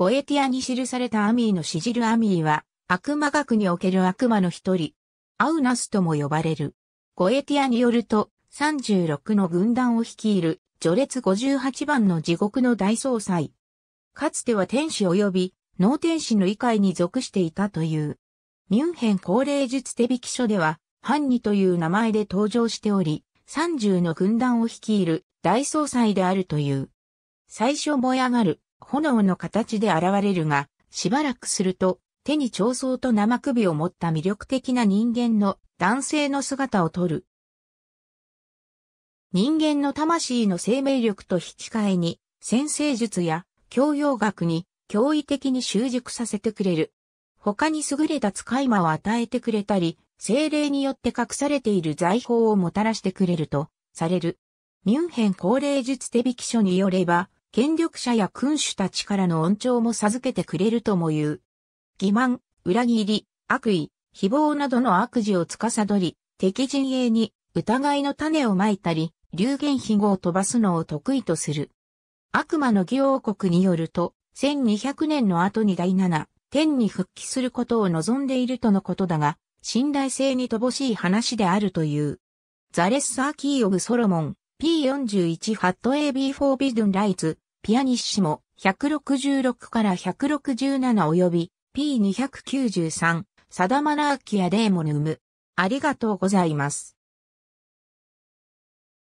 ゴエティアに記されたアミーのシジルアミーは、悪魔学における悪魔の一人、アウナスとも呼ばれる。ゴエティアによると、36の軍団を率いる、序列58番の地獄の大総裁。かつては天使及び、脳天使の異界に属していたという。ミュンヘン高齢術手引書では、ハンニという名前で登場しており、30の軍団を率いる大総裁であるという。最初燃え上がる炎の形で現れるが、しばらくすると手に長装と生首を持った魅力的な人間の男性の姿をとる。人間の魂の生命力と引き換えに、先生術や教養学に驚異的に習熟させてくれる。他に優れた使い魔を与えてくれたり、精霊によって隠されている財宝をもたらしてくれるとされる。ミュンヘン高齢術手引き書によれば、権力者や君主たちからの恩寵も授けてくれるとも言う。欺瞞、裏切り、悪意、誹謗などの悪事を司り、敵陣営に疑いの種を撒いたり、流言飛語を飛ばすのを得意とする。悪魔の義王国によると、1200年の後に第七、天に復帰することを望んでいるとのことだが、信頼性に乏しい話であるという。ザレッサーキー・オブ・ソロモン、P41 ハット AB フォービドン・ライツ、ピアニッシモ、166から167及び P293、サダマラーキア・デーモヌム。ありがとうございます。